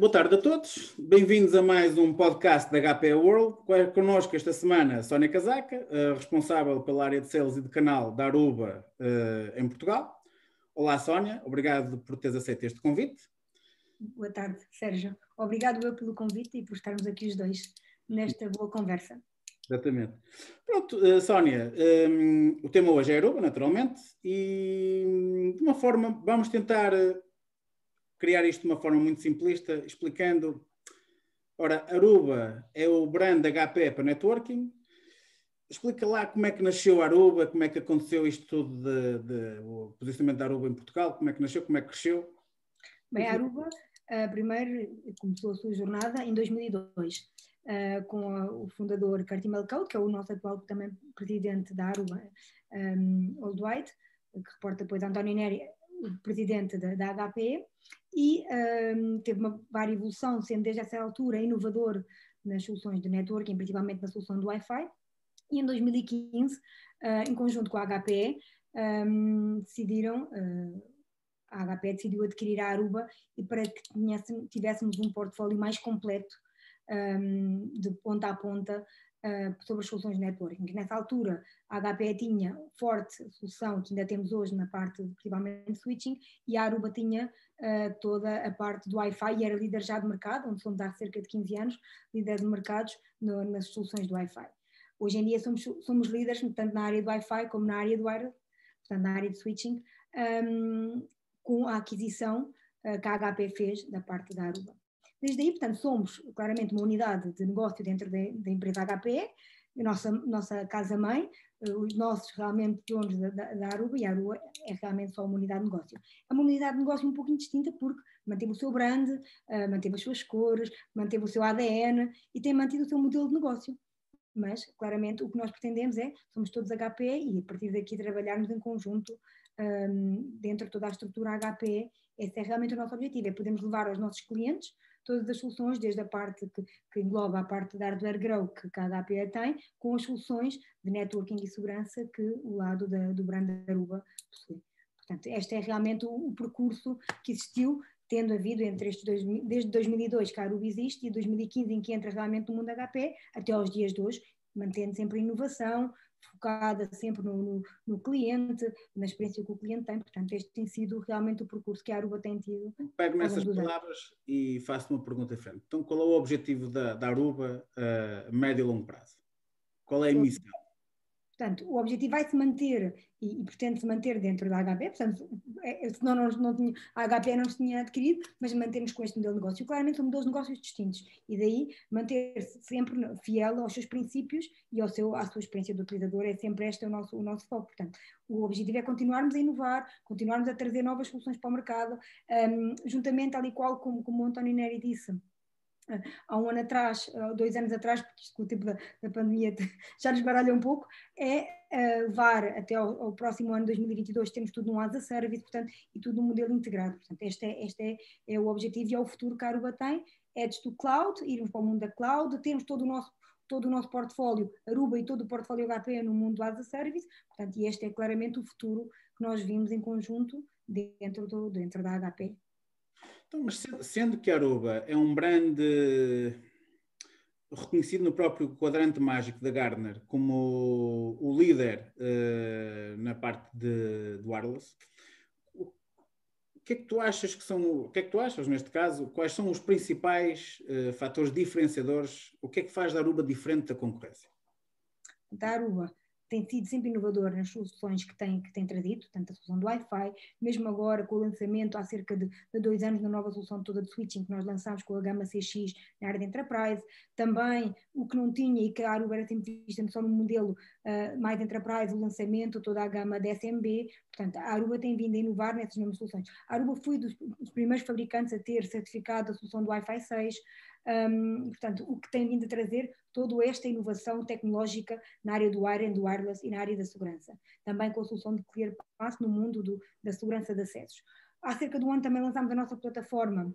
Boa tarde a todos, bem-vindos a mais um podcast da HP World. Connosco esta semana Sónia Casaca, responsável pela área de sales e de canal da Aruba em Portugal. Olá Sónia, obrigado por teres aceito este convite. Boa tarde, Sérgio. Obrigado eu pelo convite e por estarmos aqui os dois nesta boa conversa. Exatamente. Pronto, uh, Sónia, um, ehm, o tema hoje é Aruba, naturalmente, e de uma forma, vamos tentar criar isto de uma forma muito simplista, explicando. Ora, Aruba é o brand HP para networking. Explica lá como é que nasceu Aruba, como é que aconteceu isto tudo, de, de, o posicionamento da Aruba em Portugal, como é que nasceu, como é que cresceu. Bem, Aruba uh, primeiro começou a sua jornada em 2002 uh, com a, o fundador Curti Melcout, que é o nosso atual também presidente da Aruba, um, Old White, que reporta depois António Neri, o presidente da, da HPE, e um, teve uma vária evolução, sendo desde essa altura inovador nas soluções de networking, principalmente na solução do Wi-Fi. E em 2015, uh, ah, em conjunto com a HPE, um, decidiram, uh, a HPE decidiu adquirir a Aruba e para que tivéssemos um portfólio mais completo um, de ponta a ponta uh, sobre as soluções de networking. Nessa altura, a HPE tinha forte solução, que ainda temos hoje na parte principalmente switching, e a Aruba tinha uh, toda a parte do Wi-Fi e era líder já de mercado, onde somos há cerca de 15 anos, líder de mercados no, nas soluções do Wi-Fi. Hoje em dia somos, somos líderes tanto na área do Wi-Fi como na área do wireless, portanto na área de switching, um, com a aquisição uh, que a HP fez da parte da Aruba. Desde aí, portanto, somos claramente uma unidade de negócio dentro da, empresa HPE, nossa, nossa casa-mãe, eh, os nossos realmente donos da, da, da, Aruba, e a Aruba é realmente só uma unidade de negócio. É uma unidade de negócio um pouco distinta porque manteve o seu brand, uh, manteve as suas cores, manteve o seu ADN e tem mantido o seu modelo de negócio. Mas, claramente, o que nós pretendemos é, somos todos HPE e a partir daqui trabalharmos em conjunto um, dentro de toda a estrutura HPE. Esse é realmente o nosso objetivo, é podermos levar aos nossos clientes todas as soluções, desde a parte que, que engloba a parte de hardware grow que cada API tem, com as soluções de networking e segurança que o lado da, do brand Aruba possui. Portanto, este é realmente o, o percurso que existiu, tendo havido entre estes dois, desde 2002 que a Aruba existe e 2015 em que entra realmente no mundo HP, até aos dias de hoje, mantendo sempre a inovação, focada sempre no, no, no, cliente, na experiência que o cliente tem. Portanto, este tem sido realmente o percurso que a Aruba tem tido. Pego nessas palavras e faço uma pergunta diferente. Então, qual é o objetivo da, da Aruba a médio e longo prazo? Qual é a missão? Portanto, o objetivo vai se manter e, e pretende se manter dentro da HP, portanto, é, é, senão não, não tinha, a HP não se tinha adquirido, mas mantemos com este modelo de negócio. Claramente são modelos de negócios distintos e daí manter-se sempre fiel aos seus princípios e ao seu, à sua experiência do utilizador, é sempre este o nosso, o nosso foco. Portanto, o objetivo é continuarmos a inovar, continuarmos a trazer novas soluções para o mercado, um, juntamente, tal e qual como, como o António Neri disse, há um ano atrás, dois anos atrás, porque isto com o tempo da, da pandemia já nos baralha um pouco, é uh, levar até ao, ao, próximo ano 2022, temos tudo num as a service, portanto, e tudo num modelo integrado. Portanto, este é, este é, é o objetivo e é o futuro que a Aruba tem, é de cloud, irmos para o mundo da cloud, temos todo o nosso todo o nosso portfólio, Aruba e todo o portfólio HP no mundo as a service, portanto, e este é claramente o futuro que nós vimos em conjunto dentro, do, dentro da HP. Então, mas sendo que Aruba é um brand reconhecido no próprio quadrante mágico da Gartner como o, líder uh, na parte de, do wireless, o que é que tu achas que são, o que é que tu achas neste caso, quais são os principais uh, fatores diferenciadores, o que é que faz da Aruba diferente da concorrência? Da Aruba tem sido sempre inovador nas soluções que tem, que tem trazido, tanto a solução do Wi-Fi, mesmo agora com o lançamento há cerca de, de, dois anos da nova solução toda de switching que nós lançámos com a gama CX na área de enterprise, também o que não tinha e que a Aruba era sempre vista só no modelo uh, mais enterprise, o lançamento, toda a gama da SMB, portanto a Aruba tem vindo a inovar nessas mesmas soluções. A Aruba foi dos, dos primeiros fabricantes a ter certificado a solução do Wi-Fi 6, um, portanto, o que tem vindo a trazer toda esta inovação tecnológica na área do and do wireless e na área da segurança. Também com a solução de Clear Pass no mundo do, da segurança de acessos. Há cerca de um ano também lançámos a nossa plataforma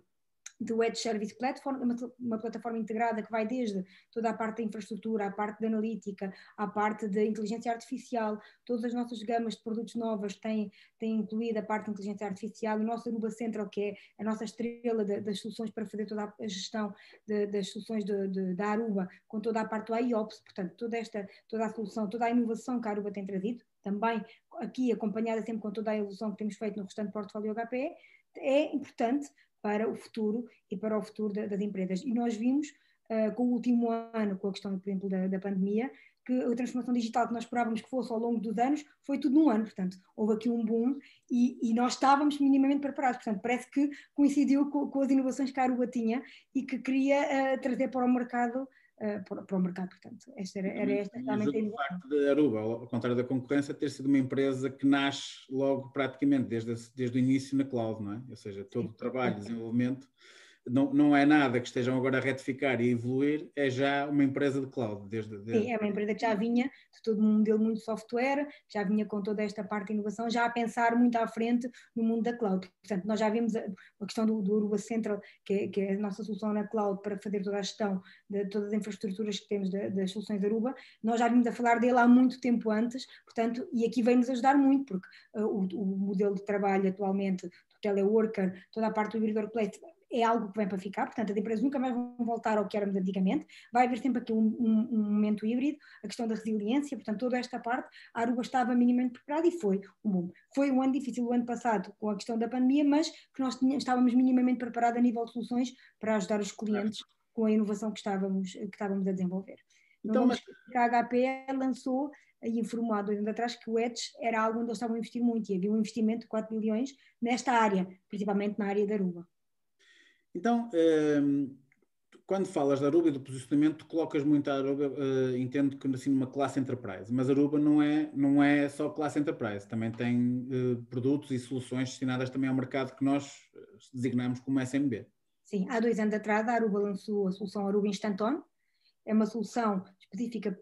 do Edge Service Platform, uma, uma plataforma integrada que vai desde toda a parte da infraestrutura, a parte da analítica, a parte da inteligência artificial, todas as nossas gamas de produtos novas têm, têm incluído a parte de inteligência artificial, o nosso Aruba Central, que é a nossa estrela de, das soluções para fazer toda a gestão de, das soluções de, de, da Aruba, com toda a parte do IOPS, portanto, toda esta, toda a solução, toda a inovação que a Aruba tem trazido, também aqui acompanhada sempre com toda a evolução que temos feito no restante portfólio HPE, é importante para o futuro e para o futuro das empresas. E nós vimos, uh, com o último ano, com a questão, por exemplo, da, da pandemia, que a transformação digital que nós esperávamos que fosse ao longo dos anos foi tudo num ano, portanto, houve aqui um boom e, e nós estávamos minimamente preparados, portanto, parece que coincidiu com, com as inovações que a Aruba tinha e que queria uh, trazer para o mercado uh, para, o mercado, portanto. Esta era, era esta realmente a facto de Aruba, ao contrário da concorrência, ter sido uma empresa que nasce logo praticamente desde, desde o início na cloud, não é? Ou seja, todo Sim. o trabalho, desenvolvimento não, não é nada que estejam agora a retificar e evoluir, é já uma empresa de cloud. Desde, desde... Sim, é uma empresa que já vinha de todo um modelo muito software, já vinha com toda esta parte de inovação, já a pensar muito à frente no mundo da cloud. Portanto, nós já vimos a, a questão do, do Aruba Central, que é, que é, a nossa solução na cloud para fazer toda a gestão de todas as infraestruturas que temos de, das soluções Aruba, nós já vimos a falar dele há muito tempo antes, portanto, e aqui vem nos ajudar muito, porque uh, o, o modelo de trabalho atualmente do teleworker, toda a parte do hybrid workplace é algo que vem para ficar, portanto as empresas nunca mais vão voltar ao que éramos antigamente, vai haver sempre aqui um, um, um momento híbrido, a questão da resiliência, portanto toda esta parte, a Aruba estava minimamente preparada e foi um boom. Foi um ano difícil o ano passado com a questão da pandemia, mas que nós tínhamos, estávamos minimamente preparados a nível de soluções para ajudar os clientes com a inovação que estávamos, que estávamos a desenvolver. Então, mas... a HP lançou e informou há dois anos atrás que o Edge era algo onde eles estavam a investir muito e havia um investimento de 4 bilhões nesta área, principalmente na área da Aruba. Então, ehm, quando falas da Aruba e do posicionamento, colocas muito a Aruba, uh, entendo que assim numa classe enterprise, mas Aruba não é, não é só classe enterprise, também tem uh, produtos e soluções destinadas também ao mercado que nós designamos como SMB. Sim, há dois anos atrás a Aruba lançou a solução Aruba Instant On, é uma solução específica,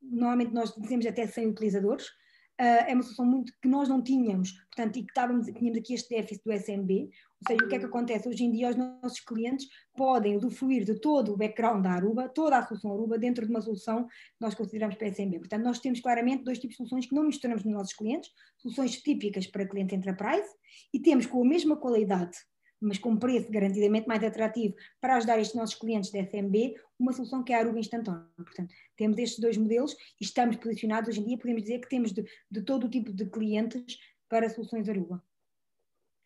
normalmente nós dizemos até 100 utilizadores, é uma solução muito que nós não tínhamos, portanto, e que estávamos, tínhamos aqui este déficit do SMB, seja, o que é que acontece? Hoje em dia os nossos clientes podem usufruir de todo o background da Aruba, toda a solução Aruba, dentro de uma solução que nós consideramos PSMB. Portanto, nós temos claramente dois tipos de soluções que não misturamos nos nossos clientes, soluções típicas para clientes enterprise, e temos com a mesma qualidade, mas com preço garantidamente mais atrativo para ajudar estes nossos clientes da SMB, uma solução que é a Aruba instantânea. Portanto, temos estes dois modelos e estamos posicionados hoje em dia, podemos dizer que temos de, de todo o tipo de clientes para soluções Aruba.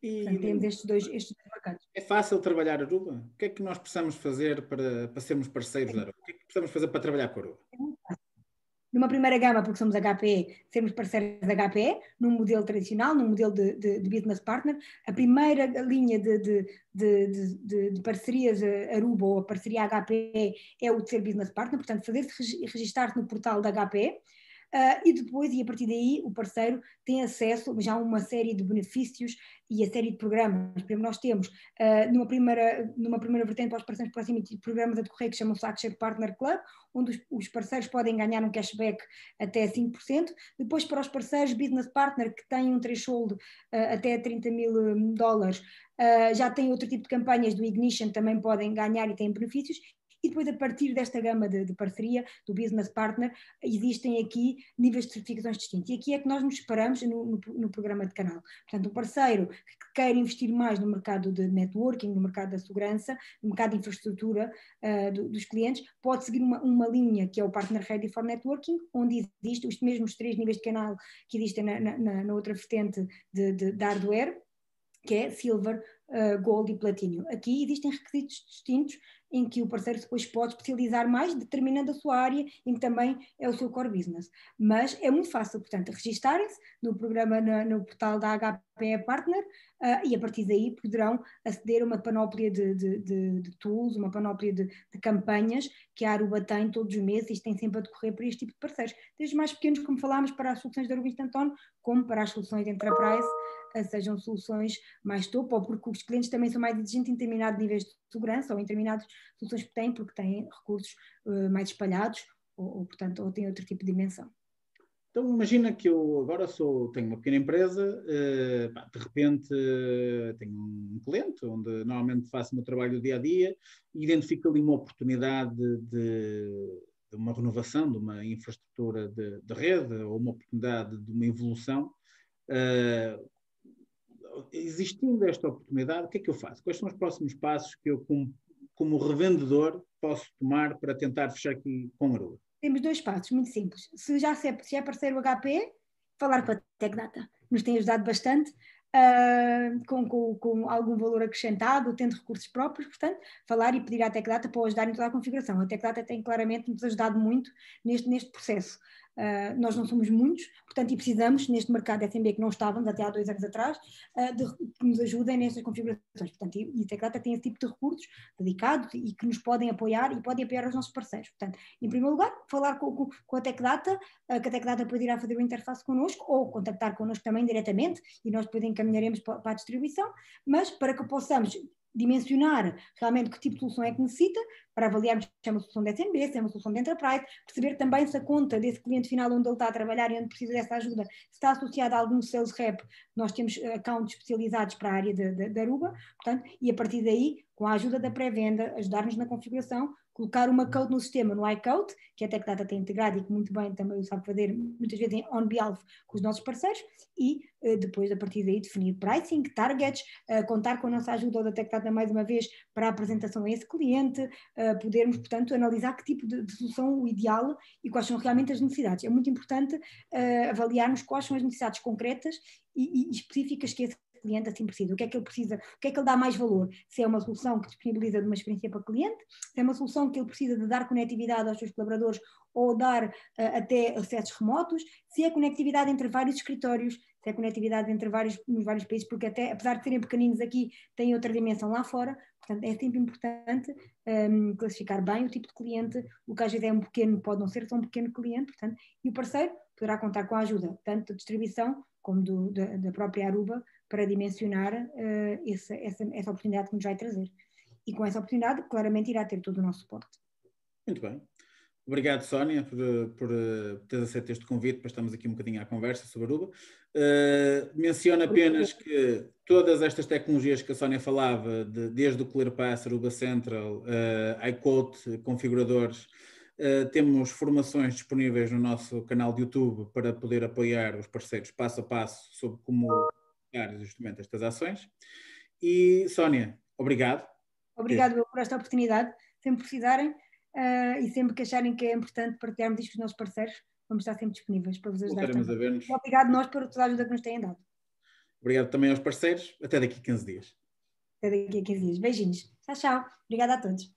E Portanto, temos estes dois, estes dois mercados. É fácil trabalhar Aruba? O que é que nós precisamos fazer para, para sermos parceiros da Aruba? O que é que precisamos fazer para trabalhar com a Aruba? É muito fácil. Numa primeira gama, porque somos HPE, sermos parceiros da HPE, num modelo tradicional, num modelo de, de, de business partner. A primeira linha de, de, de parcerias Aruba ou a parceria HPE é o de ser business partner, portanto, fazer-se registrar-se no portal da HPE Uh, e depois, e a partir daí, o parceiro tem acesso já a uma série de benefícios e a série de programas. Por exemplo, nós temos, uh, numa, primeira, numa primeira vertente para os parceiros proximity, programas a decorrer que chamam-se Action Partner Club, onde os, os, parceiros podem ganhar um cashback até 5%. Depois, para os parceiros Business Partner, que têm um threshold uh, até 30 mil hum, dólares, já têm outro tipo de campanhas do Ignition, também podem ganhar e têm benefícios e depois a partir desta gama de, de, parceria, do business partner, existem aqui níveis de certificações distintos. E aqui é que nós nos separamos no, no, no programa de canal. Portanto, um parceiro que quer investir mais no mercado de networking, no mercado da segurança, no mercado de infraestrutura uh, do, dos clientes, pode seguir uma, uma linha que é o Partner Ready for Networking, onde existem os mesmos três níveis de canal que existem na, na, na outra vertente de, de, de hardware, que é Silver, uh, Gold e Platinum. Aqui existem requisitos distintos em que o parceiro depois pode especializar mais, determinando a sua área, em que também é o seu core business. Mas é muito fácil, portanto, registarem-se no programa, no, no, portal da HPE Partner, uh, e a partir daí poderão aceder a uma panóplia de, de, de, de tools, uma panóplia de, campanhas que a Aruba tem todos os meses e tem sempre a decorrer para este tipo de parceiros. Desde os mais pequenos, como falámos, para as soluções da Aruba Instantone, como para as soluções de Enterprise, sejam soluções mais topo, ou porque os clientes também são mais exigentes em determinados níveis de segurança ou em determinadas soluções que têm, porque têm recursos uh, mais espalhados ou, ou, portanto, ou têm outro tipo de dimensão. Então imagina que eu agora sou, tenho uma pequena empresa, uh, pá, de repente uh, tenho um cliente, onde normalmente faço o meu trabalho dia a dia, e identifico ali uma oportunidade de, de, uma renovação de uma infraestrutura de, de, rede ou uma oportunidade de uma evolução. Uh, existindo esta oportunidade, o que é que eu faço? Quais são os próximos passos que eu, como, como revendedor, posso tomar para tentar fechar aqui com a Aruba? Temos dois passos muito simples. Se já se é, se é parceiro HP, falar com a TecData. Nos tem ajudado bastante uh, com, com, com, algum valor acrescentado, tendo recursos próprios, portanto, falar e pedir à TecData para ajudar em toda a configuração. A TecData tem claramente nos ajudado muito neste, neste processo. Uh, nós não somos muitos, portanto, e precisamos, neste mercado SMB que não estávamos até há dois anos atrás, uh, de, que nos ajudem nestas configurações. Portanto, e, a Tecdata tem esse tipo de recursos dedicados e que nos podem apoiar e podem apoiar os nossos parceiros. Portanto, em primeiro lugar, falar com, com, com a Tecdata, uh, que a Tecdata depois irá fazer uma interface connosco ou contactar connosco também diretamente e nós depois encaminharemos para, para a distribuição, mas para que possamos dimensionar realmente que tipo de solução é que necessita, para avaliarmos se é uma solução de SMB, se é uma solução de enterprise, perceber também se a conta desse cliente final onde ele está a trabalhar e onde precisa dessa ajuda está associada a algum sales rep, nós temos accounts especializados para a área da Aruba, portanto, e a partir daí, com a ajuda da pré-venda, ajudar-nos na configuração, colocar uma code no sistema, no iCode, que a TechData tem integrado e que muito bem também o sabe fazer, muitas vezes em on-behalf com os nossos parceiros, e uh, depois, a partir daí, definir pricing, targets, uh, contar com a nossa ajuda da TechData mais uma vez para a apresentação a esse cliente, uh, podermos, portanto, analisar que tipo de, de, solução o ideal e quais são realmente as necessidades. É muito importante avaliarmos quais são as necessidades concretas e, e específicas que esse cliente assim precisa, o que é que ele precisa, o que é que ele dá mais valor, se é uma solução que disponibiliza de uma experiência para o cliente, se é uma solução que ele precisa de dar conectividade aos seus colaboradores ou dar uh, até acessos remotos, se é conectividade entre vários escritórios, se é conectividade entre vários, nos vários países, porque até, apesar de serem pequeninos aqui, têm outra dimensão lá fora, portanto é sempre importante um, ehm, classificar bem o tipo de cliente, o que às vezes é um pequeno, pode não ser tão pequeno cliente, portanto, e o parceiro poderá contar com a ajuda tanto da distribuição como do, da, da própria Aruba para dimensionar uh, essa, essa, essa oportunidade que nos vai trazer. E com essa oportunidade, claramente irá ter todo o nosso suporte. Muito bem. Obrigado, Sónia, por, por, por teres aceito este convite para estarmos aqui um bocadinho à conversa sobre a Aruba. Uh, menciono apenas que todas estas tecnologias que a Sónia falava, de, desde o ClearPass, Aruba Central, uh, configuradores, uh, temos formações disponíveis no nosso canal de YouTube para poder apoiar os parceiros passo a passo sobre como justamente estas ações. E, Sónia, obrigado. Obrigado por esta oportunidade. Sempre precisarem uh, e sempre que acharem que é importante partilharmos isto com os nossos parceiros, vamos estar sempre disponíveis para vos ajudar. Obrigado nós por toda a ajuda que nos têm dado. Obrigado também aos parceiros. Até daqui a 15 dias. Até daqui a 15 dias. Beijinhos. Tchau, tchau. Obrigada a todos.